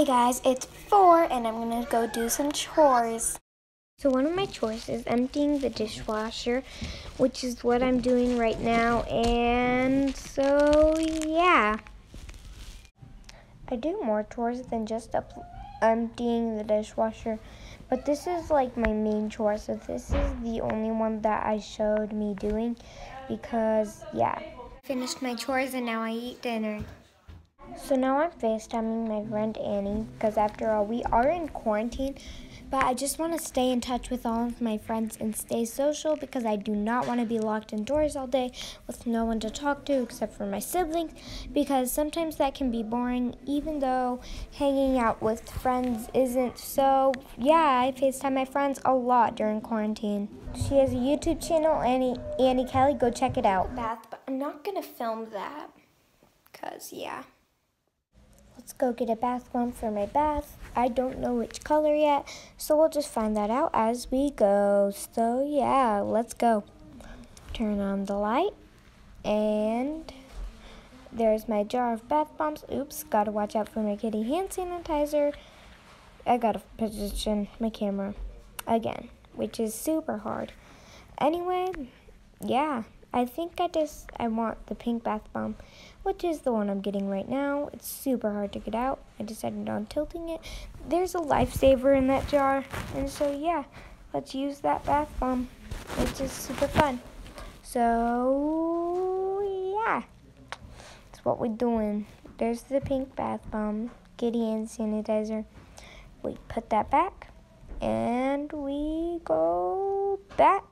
Hey guys, it's 4 and I'm gonna go do some chores. So one of my chores is emptying the dishwasher, which is what I'm doing right now. And so, yeah. I do more chores than just emptying the dishwasher, but this is like my main chore. So this is the only one that I showed me doing because, yeah. Finished my chores and now I eat dinner. So now I'm FaceTiming my friend Annie because after all, we are in quarantine. But I just want to stay in touch with all of my friends and stay social because I do not want to be locked indoors all day with no one to talk to except for my siblings because sometimes that can be boring even though hanging out with friends isn't. So, yeah, I FaceTime my friends a lot during quarantine. She has a YouTube channel, Annie, Annie Kelly. Go check it out. Bath, but I'm not going to film that because, yeah. Let's go get a bath bomb for my bath. I don't know which color yet, so we'll just find that out as we go. So yeah, let's go. Turn on the light, and there's my jar of bath bombs. Oops, gotta watch out for my kitty hand sanitizer. I gotta position my camera again, which is super hard. Anyway, yeah. I think I just, I want the pink bath bomb, which is the one I'm getting right now. It's super hard to get out. I decided on tilting it. There's a lifesaver in that jar, and so yeah, let's use that bath bomb, which is super fun. So yeah, that's what we're doing. There's the pink bath bomb, hand sanitizer. We put that back, and we go back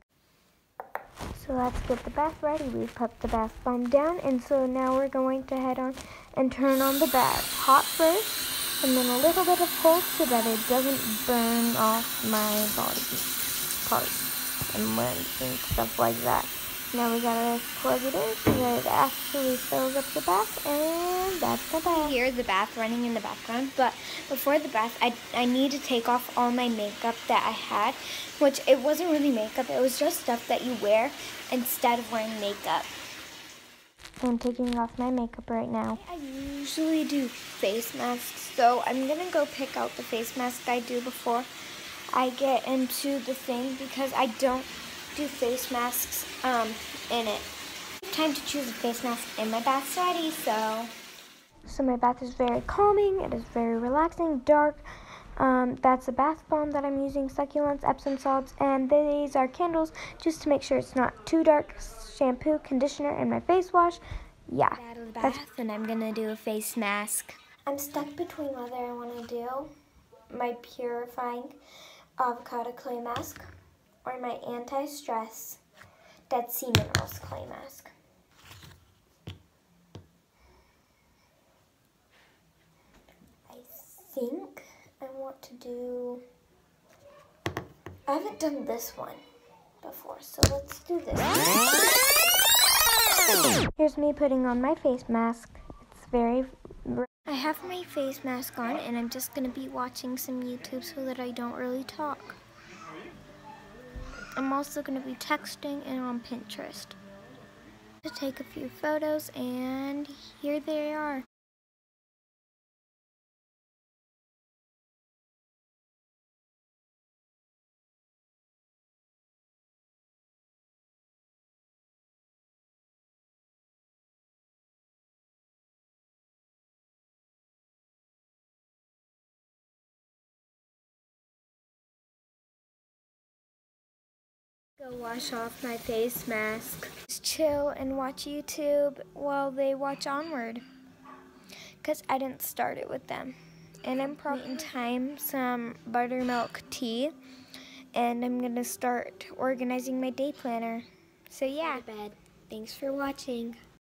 so let's get the bath ready. We've put the bath bomb down, and so now we're going to head on and turn on the bath. Hot first, and then a little bit of cold so that it doesn't burn off my body parts and limbs and stuff like that. Now we gotta plug it in so that it actually fills up the bath, and that's the bath. Hear the bath running in the background, but before the bath, I, I need to take off all my makeup that I had, which it wasn't really makeup, it was just stuff that you wear instead of wearing makeup. I'm taking off my makeup right now. I usually do face masks, so I'm gonna go pick out the face mask I do before I get into the thing because I don't do face masks um, in it. Time to choose a face mask and my bath's ready, so. So my bath is very calming, it is very relaxing, dark. Um, that's a bath bomb that I'm using, succulents, Epsom salts, and these are candles just to make sure it's not too dark. Shampoo, conditioner, and my face wash. Yeah. Out of the bath, and I'm gonna do a face mask. I'm stuck between whether I want to do my purifying avocado clay mask or my anti-stress Dead Sea Minerals clay mask. I think I want to do, I haven't done this one before, so let's do this. Here's me putting on my face mask. It's very I have my face mask on and I'm just going to be watching some YouTube so that I don't really talk. I'm also going to be texting and on Pinterest. To take a few photos and here they are. Go wash off my face mask. Just chill and watch YouTube while they watch Onward. Because I didn't start it with them. And I'm probably in time some buttermilk tea. And I'm going to start organizing my day planner. So yeah. Bed. Thanks for watching.